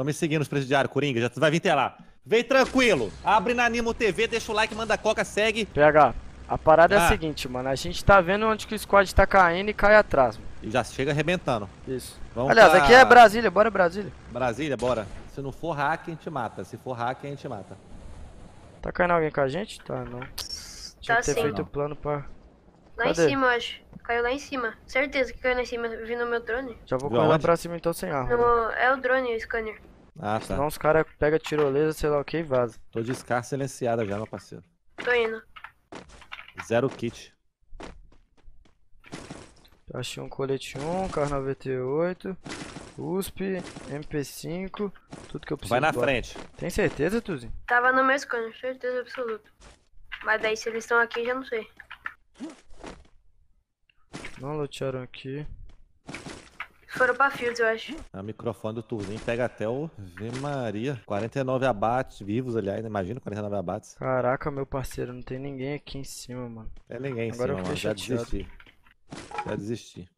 Estão me seguindo os presidiários, Coringa. Já vai vir até lá. Vem tranquilo. Abre na Animo TV, deixa o like, manda coca, segue. PH, a parada é Ah. a seguinte, mano. A gente tá vendo onde que o squad tá caindo e cai atrás, mano. E já chega arrebentando. Isso. Vamos Aliás, pra aqui é Brasília, bora Brasília. Brasília, bora. Se não for hack, a gente mata. Se for hack, a gente mata. Tá caindo alguém com a gente? Tá, não. Tinha Tá que ter sim. feito o plano pra. Lá Cadê? em cima, eu acho. Caiu lá em cima. Certeza que caiu lá em cima, vindo no meu drone. Já vou correr lá pra cima então sem arma. No... É o drone, o scanner. Ah, tá. Senão os caras pegam tirolesa, sei lá o que e vaza. Tô de Scar silenciada já, meu parceiro. Tô indo. Zero kit. Achei um colete 1, carro 98, USP, MP5, tudo que eu preciso. Vai na bora. frente. Tem certeza, Tuzinho? Tava no meu scanner, certeza absoluta. Mas daí se eles estão aqui, já não sei. Não lotearam aqui. Foram pra Fields, eu acho. O microfone do Turzinho pega até o. Vê Maria. 49 abates, vivos, aliás? Imagina 49 abates. Caraca, meu parceiro, não tem ninguém aqui em cima, mano. É ninguém em Agora eu cima, mano. fiquei Já chateado. desisti. Já desisti.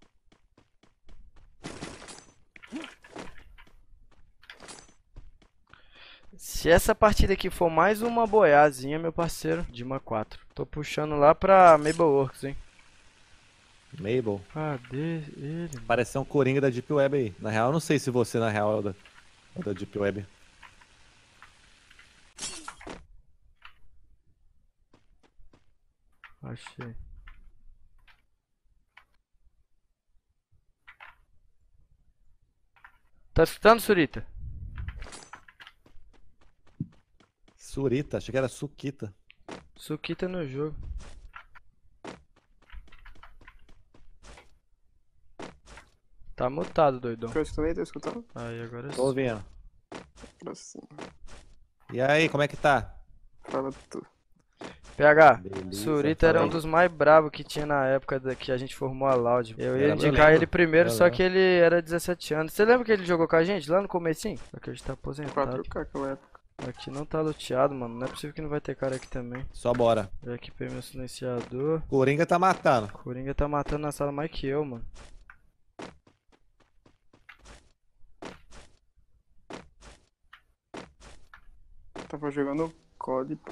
Se essa partida aqui for mais uma boiazinha, meu parceiro, Dima 4. Tô puxando lá pra Mableworks, hein. Mabel. Cadê ele? Pareceu um coringa da Deep Web aí. Na real, eu não sei se você, na real, é da, é da Deep Web. Achei. Tá escutando, Surita? Surita, achei que era Suquita. Suquita no jogo. Tá mutado, doidão. Eu escutei, tô escutando? Aí, agora Tô sim. ouvindo. Pra cima. E aí, como é que tá? Fala tu. PH, Beleza, Surita era um dos mais brabos que tinha na época da, que a gente formou a Loud. Eu ia Era- eu indicar ele primeiro, Eu só lembro. que ele era 17 anos. Você lembra que ele jogou com a gente lá no comecinho? Só que ele tá aposentado. 4K aquela época. Aqui não tá luteado, mano. Não é possível que não vai ter cara aqui também. Só bora. Já equipei meu silenciador. Coringa tá matando. Coringa tá matando na sala mais que eu, mano. Tava jogando COD, pô.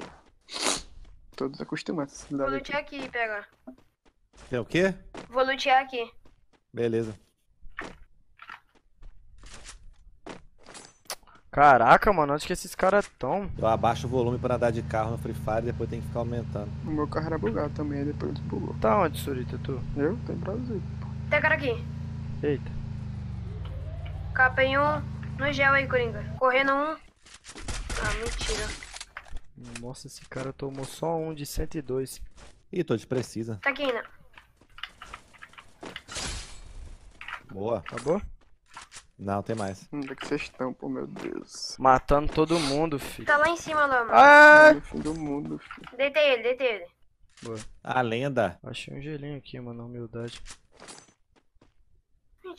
Todos acostumados Vou aqui. lutear aqui, pega. Tem o quê? Vou lutear aqui. Beleza. Caraca, mano. Onde que esses caras tão? Eu abaixo o volume pra andar de carro no Free Fire e depois tem que ficar aumentando. O meu carro era bugado também, aí depois desbugou. Tá onde, Surita, tu? Eu? Tô em Brasil. Tem cara aqui. Eita. Capa em um. No gel aí, Coringa. Correndo um. Ah, mentira. Nossa, esse cara tomou só um de 102. Ih, tô de precisa. Tá aqui ainda. Boa. Acabou? Não, tem mais. Onde é que vocês estão, pô, meu Deus? Matando todo mundo, filho. Tá lá em cima, lá, mano. Ah! No fim do mundo, filho. Deitei ele, deitei ele. A lenda. Achei um gelinho aqui, mano. na Humildade.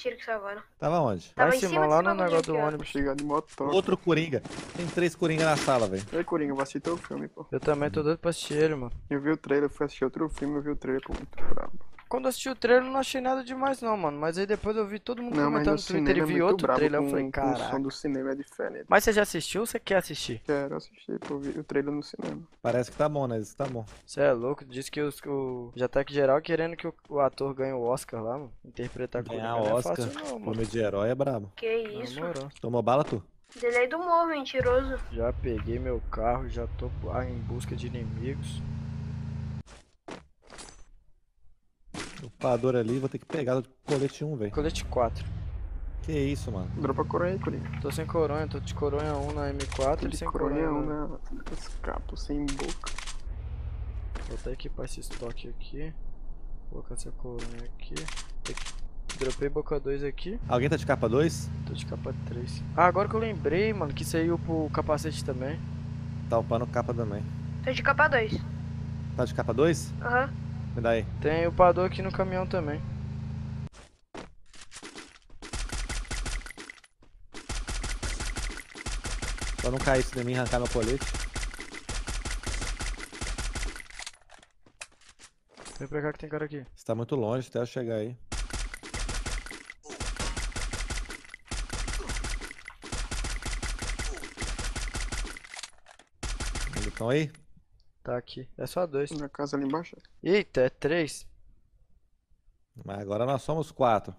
Mentira que salvaram. Tava onde? Tava em em cima, cima lá no negócio do ônibus. chegar de motor. Outro Coringa. Tem três Coringa na sala, velho. Ei, Coringa, vou assistir teu filme, pô. Eu também tô doido pra assistir ele, mano. Eu vi o trailer, fui assistir outro filme, eu vi o trailer, pô, muito brabo. Quando eu assisti o trailer, eu não achei nada demais, não, mano. Mas aí depois eu vi todo mundo Não, mas comentando no Twitter cinema e é vi muito outro trailer. com, Eu falei, com o som do cinema é diferente. Mas você já assistiu ou você quer assistir? Quero assistir, pô, vi o trailer no cinema. Parece que tá bom, né? Isso tá bom. Você é louco? Diz que os, o já tá aqui geral querendo que o, o ator ganhe o Oscar lá, mano. Interpretar Ganhar Coringa não é Oscar. fácil, não, mano. Filme de herói é brabo. Que isso. Na moral. Tomou bala, tu? Delay do morro, mentiroso. Já peguei meu carro, já tô ah, em busca de inimigos. Upador ali, vou ter que pegar do colete 1, velho. Colete 4. Que isso, mano. Dropa a coronha aí, Coringa. Tô sem coronha, tô de coronha 1 na M4 e sem coronha coronha. um na- na escapo, sem boca. Vou até equipar esse estoque aqui. Colocar essa coronha aqui. Dropei boca 2 aqui. Alguém tá de capa 2? Tô de capa 3. Ah, agora que eu lembrei, mano, que saiu pro capacete também. Tá upando capa também. Tô de capa 2. Tá de capa 2? Aham. Me dá aí. Tem aqui no caminhão também. Só não cair isso de mim arrancar meu colete. Vem pra cá que tem cara aqui. Você tá muito longe até eu chegar aí. Eles estão aí? Tá aqui. É só dois. Na casa ali embaixo. Eita, é três. Mas agora nós somos quatro.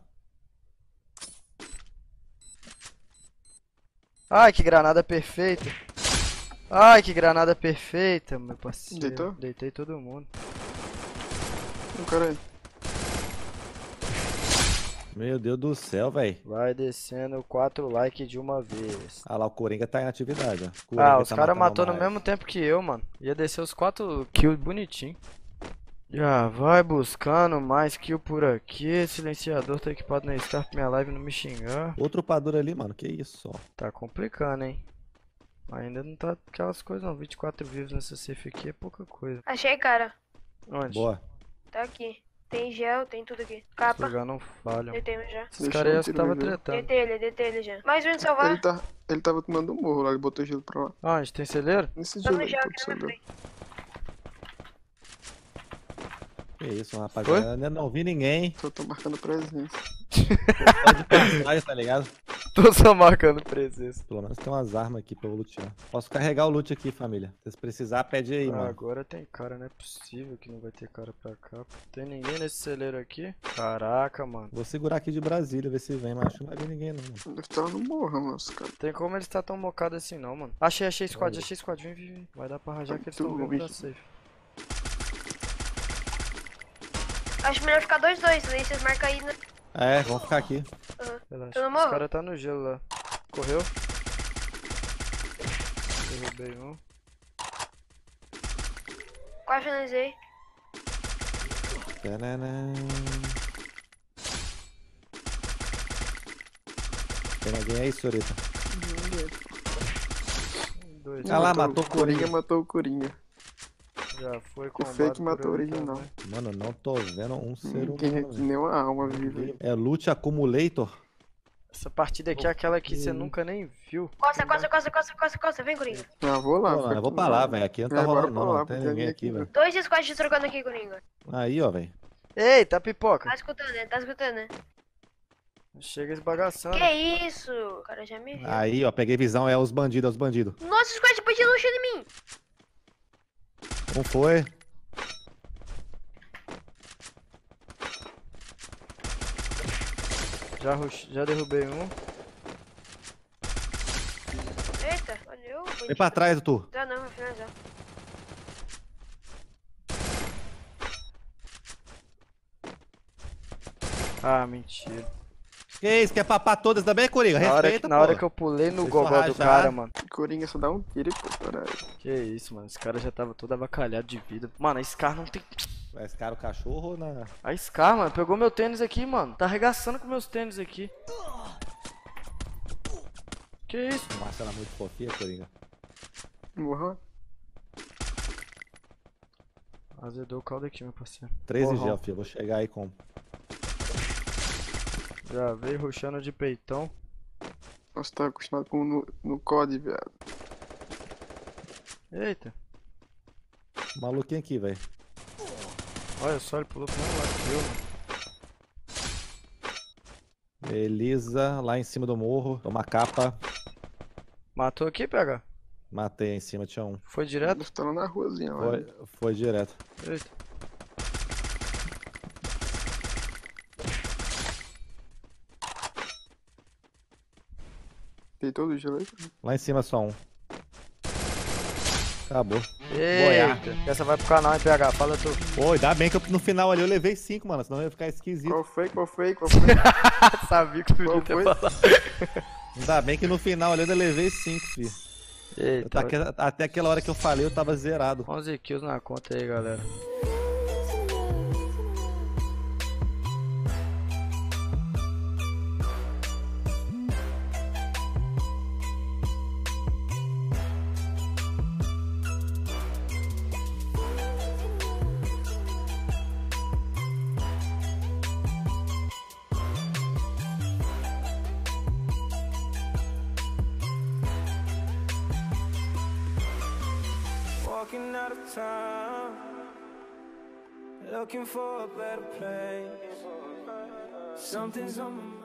Ai, que granada perfeita. Ai, que granada perfeita, meu parceiro. Deitou? Deitei todo mundo. O cara aí. Meu Deus do céu, velho. Vai descendo 4 likes de uma vez. Ah lá, o Coringa tá em atividade, ó. Ah, os tá caras matou no mesmo tempo que eu, mano. Ia descer os 4 kills bonitinho. Já vai buscando mais kill por aqui. Silenciador tá equipado na Star pra minha live não me xingar. Outro upador ali, mano. Que isso, ó. Tá complicando, hein? Ainda não tá aquelas coisas não. 24 vivos nessa safe aqui é pouca coisa. Achei, cara. Onde? Boa. Tá aqui. Tem gel, tem tudo aqui. Esse Capa. lugar não falha. Deitei já. Esses caras eu aí tirar tava tretando. Deitei ele, deitei ele já. Mais um de salvar. Ele, tá, ele tava tomando um morro lá, ele botou gelo pra lá. Ah, a gente tem celeiro? Nesse Tá gelo no aí, gel pô, aqui na minha sobrou. frente. Que isso, rapaziada. Ainda não vi ninguém. Só tô marcando presença. Só de passagem, tá ligado? Tô só marcando presença. Pelo menos tem umas armas aqui pra eu lutear. Posso carregar o loot aqui, família. Se precisar, pede aí, Ah, mano. agora tem cara, não é possível que não vai ter cara pra cá. Tem ninguém nesse celeiro aqui? Caraca, mano. Vou segurar aqui de Brasília, ver se vem, mas acho que não vai vir ninguém, não. mano. Deve estar no morro, mano, os caras. Tem como eles estar tão mocados assim não, mano. Achei, achei squad, achei squad. Vem, vem, vem. Vai dar pra rajar que eles estão vindo pra safe. Acho melhor ficar 2-2, aí vocês marcam aí. né? É, vamos ficar aqui. Relaxa. Tô no Os cara tá no gelo lá. Correu. Derrubei um. Quase finalizei. Tem alguém aí, senhorita? Dois. Ah lá, matou o Coringa. Coringa. matou o Coringa. Já foi O combado fake matou o original. Mano, não tô vendo um ser humano. velho. nem uma alma viva aí. É Loot Accumulator? Essa partida aqui é aquela que você nunca nem viu. Costa, costa, costa, costa, costa, costa. Vem, Coringa. Ah, vou lá. Pô, mano, fica eu vou pra lá, velho. Aqui não tá É, rolando, pra não. lá, Não tem ninguém aqui, velho. Dois squads trocando aqui, Coringa. Aí, ó, velho. Eita, pipoca. Tá escutando, né? Tá escutando, né? Chega esbagaçando. Que isso? O cara já me viu. Aí, ó, peguei visão, é os bandidos, é os bandidos. Nossa, o squad pôs de luxo em mim. Um foi. Já, já derrubei um. Eita, valeu. Vem pra trás, tu. Já não, vai finalizar. Ah, mentira. Que isso, quer papar todas também, Coringa? Na hora, Respeita, que, na hora que eu pulei no gogó do cara, mano. Coringa só dá um tiro e pô, caralho. Que isso, mano. Esse cara já tava todo avacalhado de vida. Mano, a Scar não tem. Esse cara, o cachorro na... A Scar, mano, pegou meu tênis aqui, mano. Tá arregaçando com meus tênis aqui. Que isso? Nossa, ela é muito fofinha, Coringa. Morra. Azedou o caldo aqui, meu parceiro. 13 Porrão. gel, filho. Vou chegar aí com. Já veio ruxando de peitão. Nossa, tá acostumado com no, no COD, viado. Eita. Maluquinho aqui, velho. Olha só, ele pulou pro mesmo lado que eu, mano. Elisa, lá em cima do morro. Toma capa. Matou aqui, PH? Matei em cima, tinha um. Foi direto? Lá na ruazinha lá. Foi, foi direto. Eita. Tem todo o gelo aí. Lá em cima só um. Acabou. Eita. Essa vai pro canal, hein, PH? Fala tu. Pô, ainda bem que eu- no final ali eu levei 5, mano. Senão ia ficar esquisito. Qual foi? Qual foi? Qual foi? Sabia que Qual podia ter foi? falado. Ainda bem que no final ali eu levei 5, filho. Eita. aque- até aquela hora que eu falei eu tava zerado. 11 kills na conta aí, galera. Walking out of town, looking for a better place. Something's on my mind.